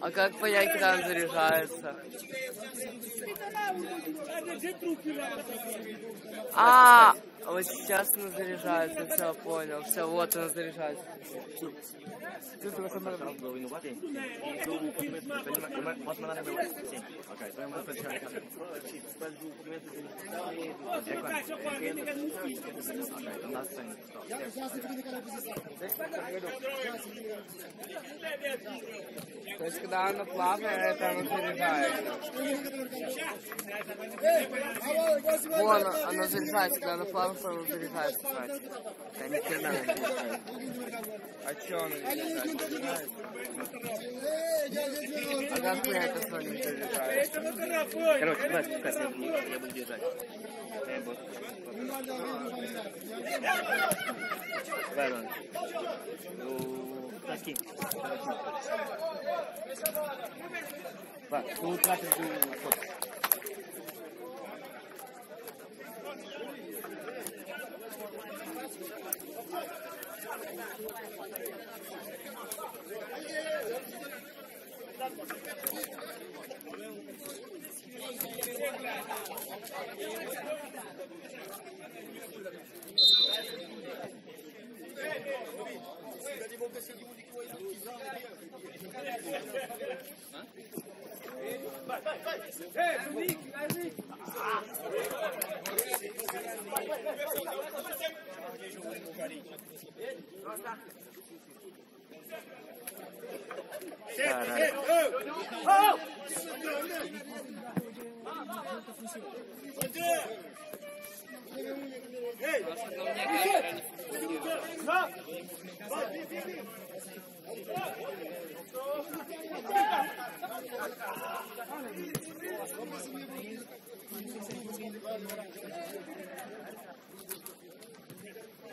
А как понять, когда он заряжается? А, вот сейчас она заряжается, все, понял, все, вот она заряжается. То есть, когда она плавает, она заряжается. Вон, она заряжается, когда она плавает, она заряжается, кстати. Я ни хрена не заряжаюсь. А че она заряжается? А как понять, что она не заряжается? Короче, давай спускайся, я буду, я буду держать. Я буду. Давай, ладно. Ну, таки. Vai, tu trata do foto. Caralho. Hey!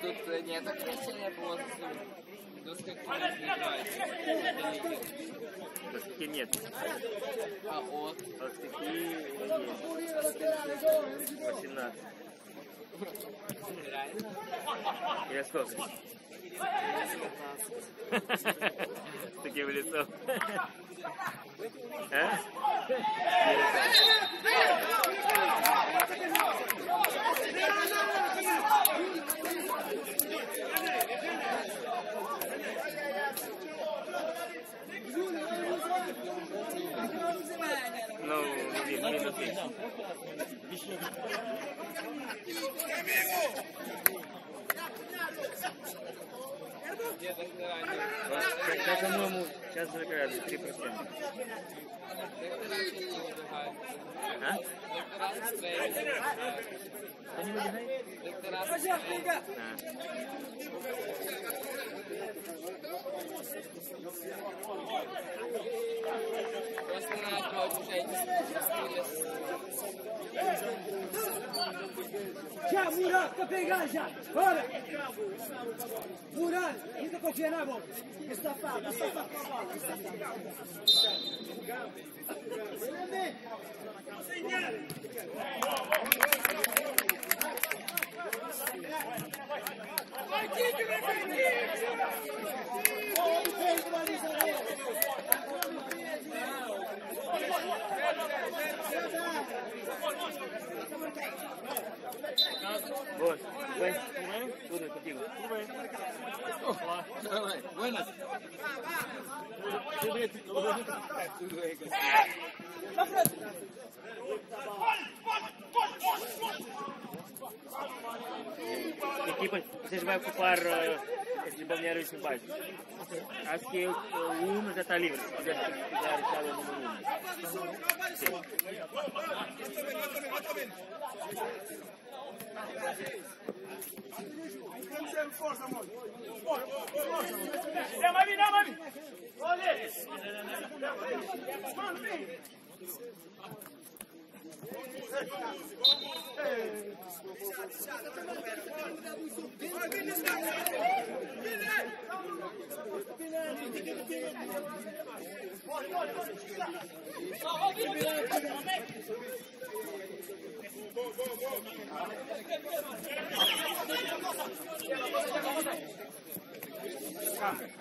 тут э, нет ограничения по возрасту? Тут как не по стихе нет. А от? По стихе есть. 18. Реально? Я что? Такие в лицо. А? Thank you. No, minuto. Сейчас, по-моему, сейчас закрывают 3%. А? Они выбегают? А. Relacionado Murano, tá pegando Já Olha, Murano, ainda confia na bola! Esse safado, a! Boa. Bem, tudo bem? Tudo contigo? Tudo bem. Olá. Tudo bem. Buenas. Tudo bem? Tudo bem? Tudo bem. Na frente. Gol! Gol! Gol! Equipa, vocês vão ocupar uh, esses balneários embaixo. Acho que o, o 1 já está livre, quiser deixar o número 1. Sim. Jogador! Jogador! Já, já, já, tem. Tem para cima. Quanto?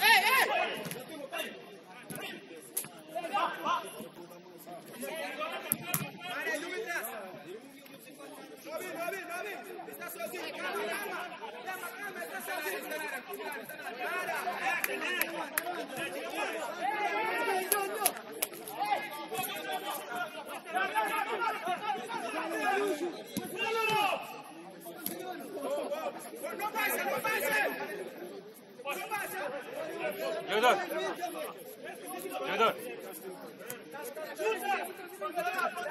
Hey, hey! É a consolar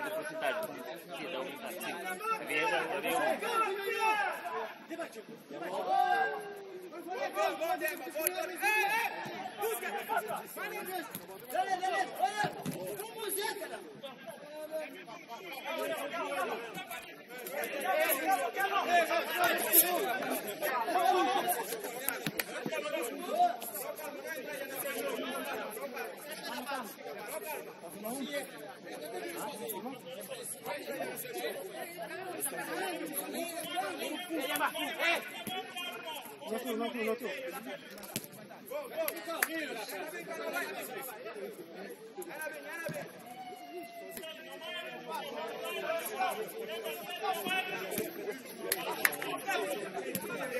da porcentagem. Ella va, sim. Havia, já, havia um. Calma,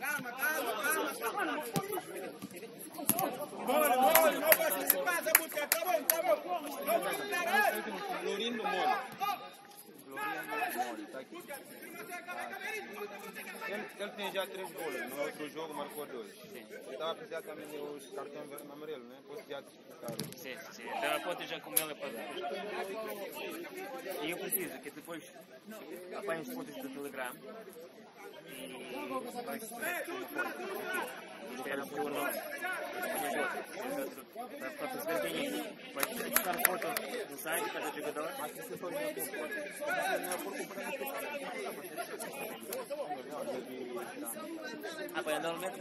Calma, calma, calma. Mole, mole, não vai se passa muito, tá bom, tá bom. Não vai mudar, hein? Florindo Mole. Tá. Ele, tem já três gols, no outro jogo marcou dois. Eu estava a precisar também dos cartões ver- amarelos, né? Posso já explicar. Sim, sim. Então a ponta já com ele para dar. E eu preciso que depois apanhe os pontos do Telegram e vai espera por nome. Para perceber quem é. Vai buscar foto no site de cada jogador. Ah, pá, normalmente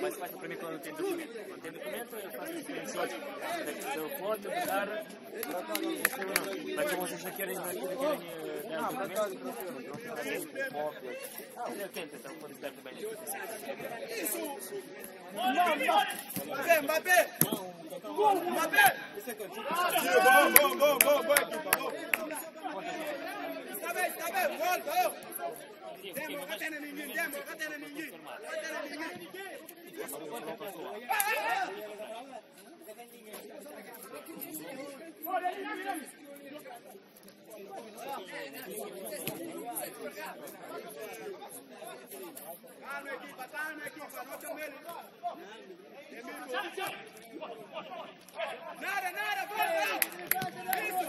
mais fácil para mim quando tem documento. Quando tem documento, eu faço screenshot da foto, da cara. Mas como vocês não querem, não querem eh, dar documento, é quente, então pode dar também. Mbappé, Mbappé. Mbappé. Bom, bom, bom, bom, bom, equipa, Nada, nada, nada. Isso.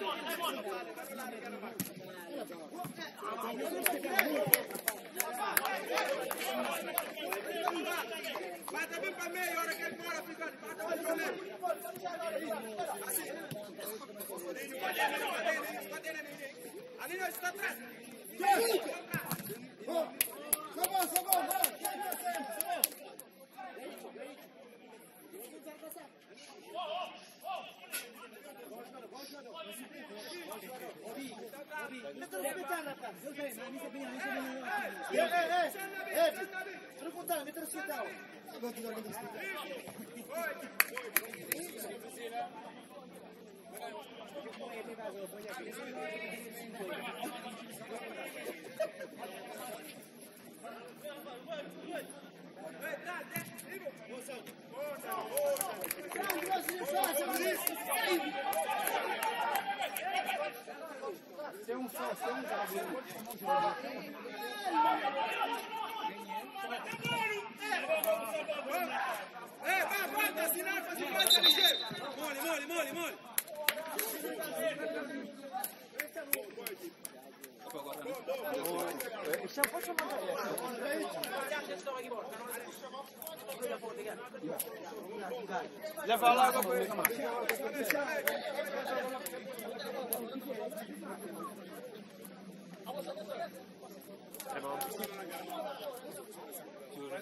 volta, ó. Demo, catena ninguém, demo, catena ninguém. Catena ninguém. Calma, equipa, calma, equipa, não tem medo. Nada, nada, volta! Isso! Vai! Isso, vai, vai, vai! Bata bem para meio, a hora que ele mora, fica de bata bem para meio. Assim. Ninho, catena, ninho, catena, ninho. Ali não está atrás. É, vai. Leva lá água para ele.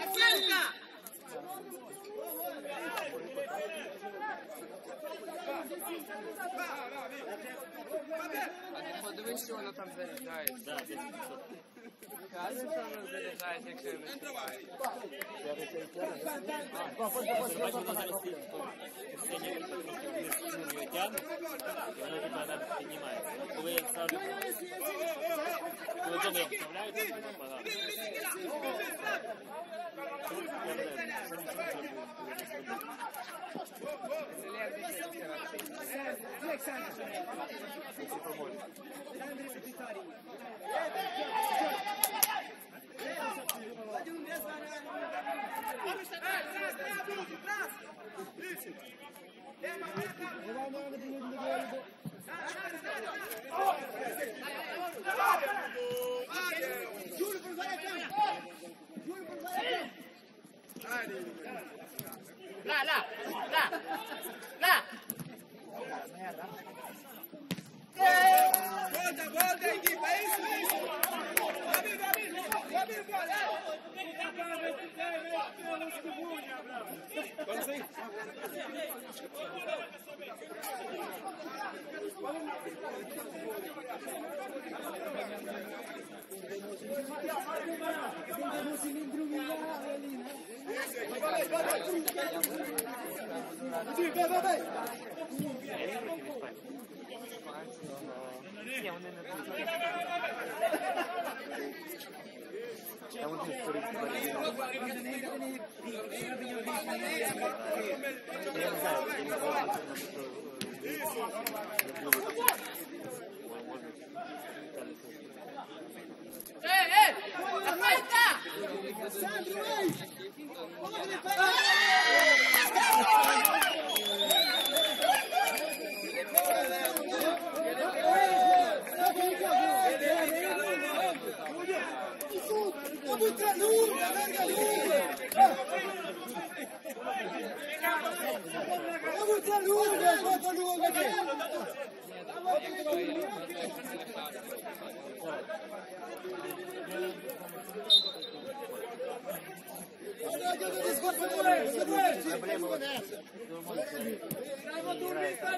Отдельно! mane, mane, vai. Один по дивись, що воно там заряджається. Да, 10%. Каже, що воно заряджається, якщо я не Бачиш, воно зараз стоїть, то все не трошки вниз ну, його тягне, і воно типа там піднімається. Коли я ставлю, коли дома я вставляю, то воно погано. Я не Trás, trás, trás, trás, trás. Temos indruvidade ali, né? Vai, vai, vai! Vai, vai, vai! É um dos Ei, ei! no Може, Эй,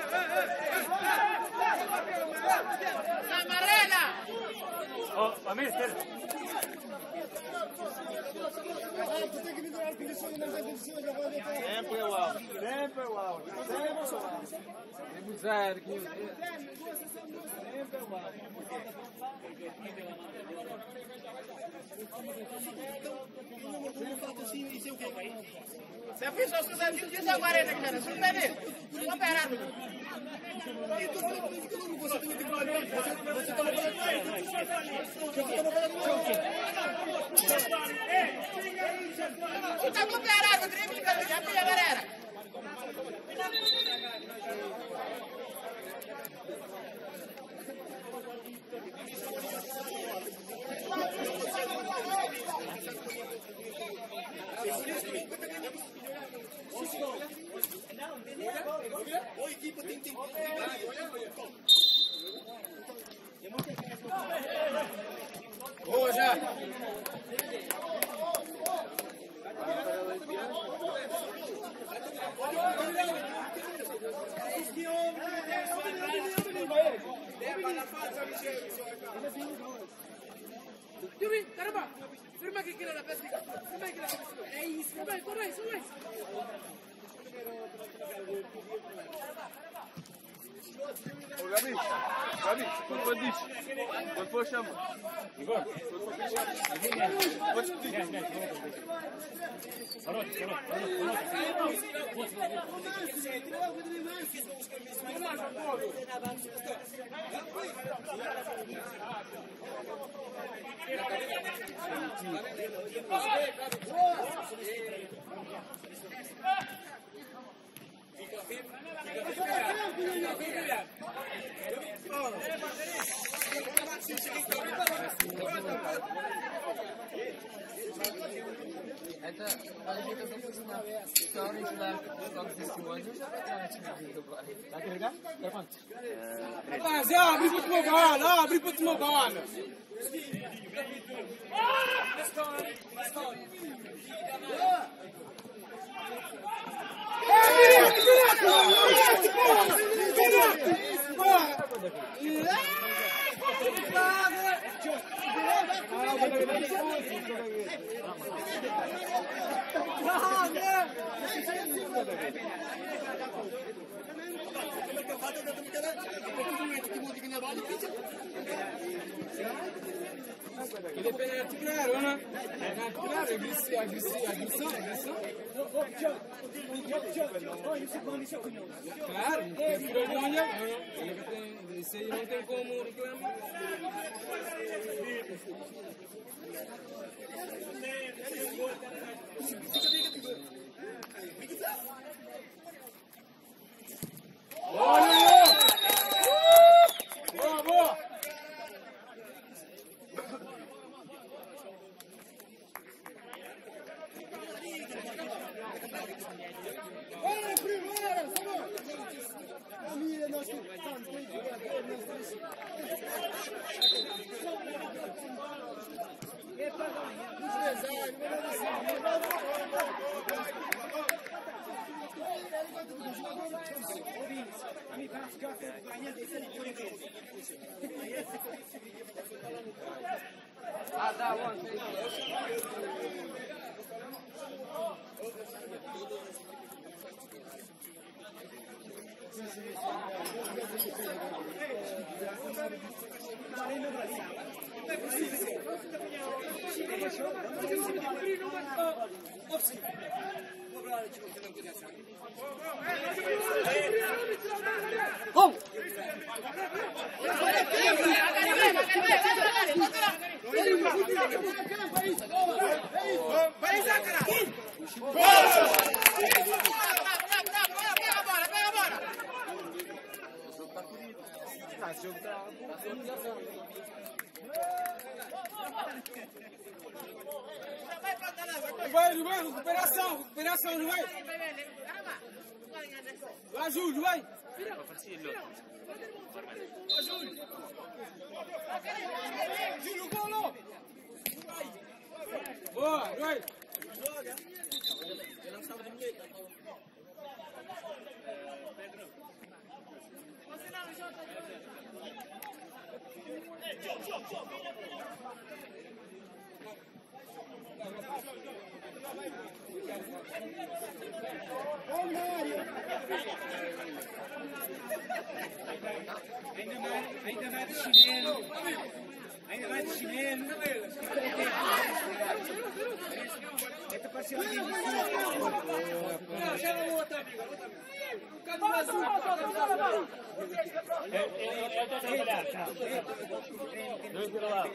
Amir, gel. Tem que me dar condições, mas as condições já vai depois. Sempre é o alvo. sempre é o alvo. sempre é o Sempre é o. Você fez o Suzantinho de São Guarani, cara. Suspender. Operado. Você tá operado, drible, cara. Já pilla, galera. Boa, já. Yuri, caramba. Firma que quiere la pesca. Firma que quiere la pesca. Ey, sube, corre, sube. Ô Gabi, Gabi, quando for diz, quando for chama. Quando for chama. Pode pedir. Garoto, garoto, garoto. Это подожди, только нужно второй человек, как ты сегодня уже Tá carregando? Quer quanto? Rapaz, abre para tomar bala, abre para tomar bala. Bravo! Ele penetraram, né? Penetraram, agressivo, agressivo, agressão, agressão. Claro, não tem vergonha. Isso aí não tem como reclamar. Olha! Bravo! А, да, вон, Thank you. Boa, boa! Vai, não vai, recuperação, recuperação, não vai. Vai, Júlio, vai. Júlio, golo. Boa, vai. Ainda mais, ainda mais de chinelo. Ainda mais de chinelo. Eita, parceiro. Eu estou a trabalhar, tá? Não vira lá.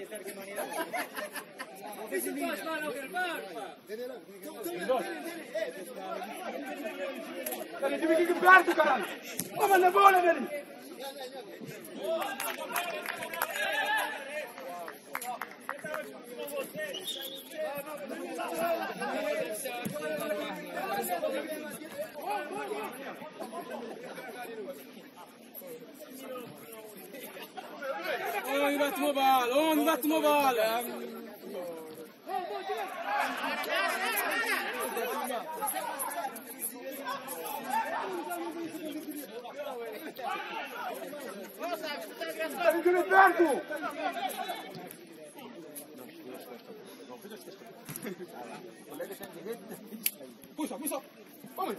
Cara, devi che perto, cara. Come ne vuole, vedi? Onde vai tomar bala? Vai tomar bala? Devi che perto! Puxa, puxa! Vamos!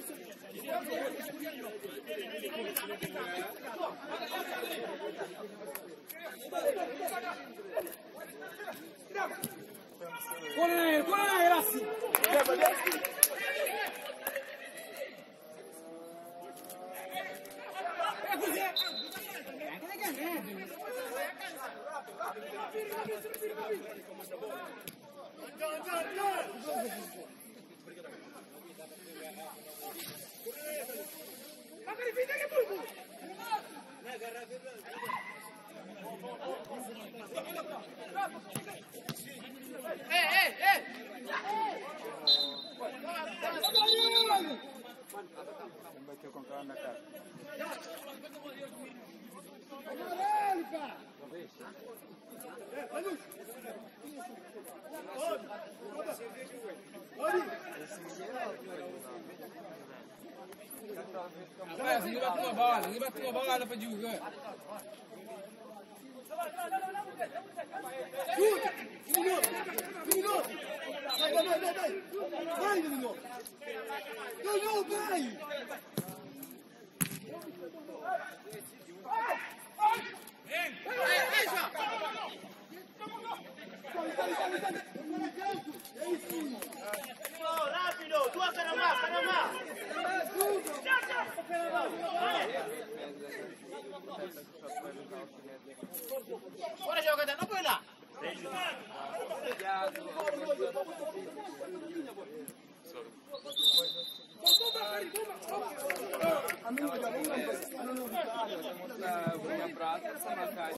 Buona, buona, grazie. Rapaz, ninguém bateu uma bola, ninguém bateu uma bola pra divulgar. Rapido, tua caramba, caramba. Bora jogador, não põe lá. Hanno una prata,